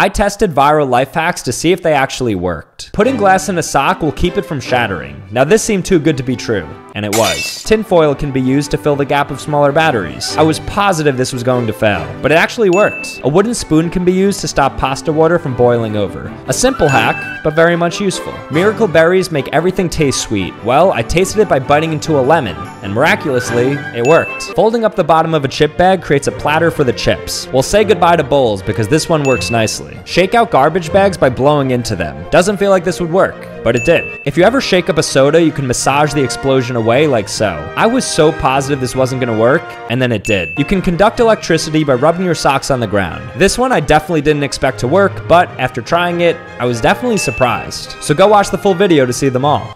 I tested viral life hacks to see if they actually worked. Putting glass in a sock will keep it from shattering. Now this seemed too good to be true, and it was. Tinfoil can be used to fill the gap of smaller batteries. I was positive this was going to fail, but it actually worked. A wooden spoon can be used to stop pasta water from boiling over. A simple hack, but very much useful. Miracle berries make everything taste sweet. Well, I tasted it by biting into a lemon, and miraculously, it worked. Folding up the bottom of a chip bag creates a platter for the chips. We'll say goodbye to bowls because this one works nicely. Shake out garbage bags by blowing into them. Doesn't feel like this would work, but it did. If you ever shake up a soda, you can massage the explosion away like so. I was so positive this wasn't gonna work, and then it did. You can conduct electricity by rubbing your socks on the ground. This one I definitely didn't expect to work, but after trying it, I was definitely surprised. So go watch the full video to see them all.